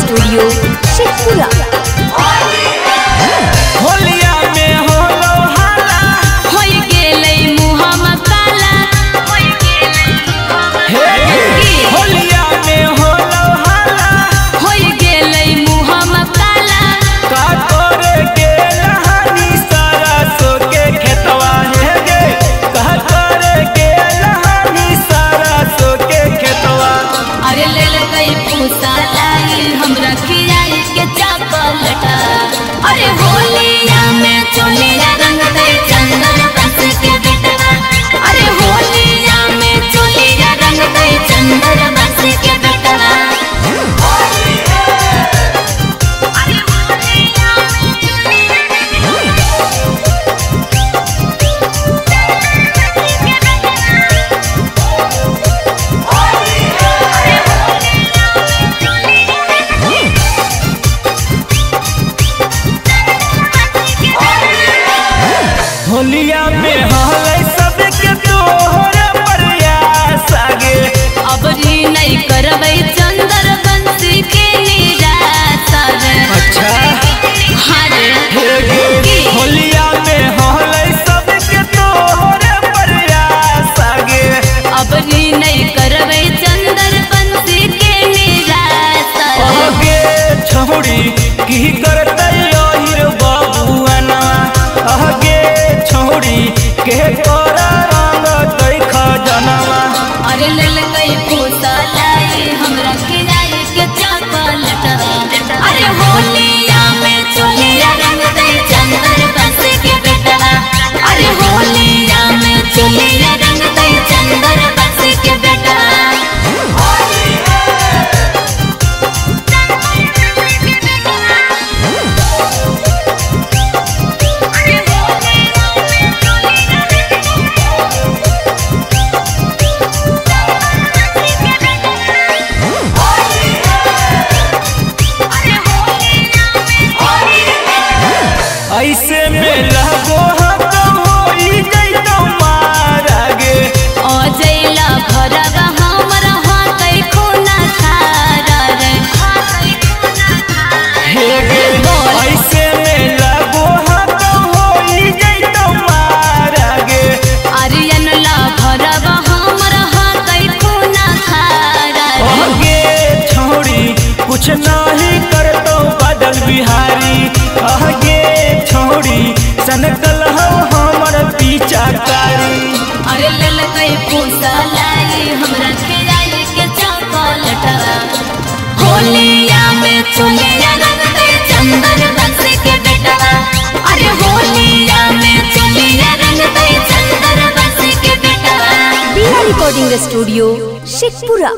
Studio हमरा खियाई के चापल अरे होलिया में चोलिया की करते बबुआना आगे छोड़ी के तोरा रंग देखा अरे लल कुछ नहीं करतो बदल बिहारी। आगे छोड़ी सन कल हमर पीछा करी अरे ललकै पूसा लाई हमरा के चौका होलिया में चंदन के बेटवा अरे होलिया में चुलिया चंदन के रिकॉर्डिंग स्टूडियो शेखपुरा